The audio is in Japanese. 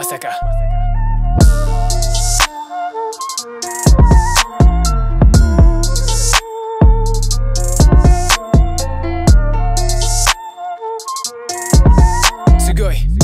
まさか。すごい。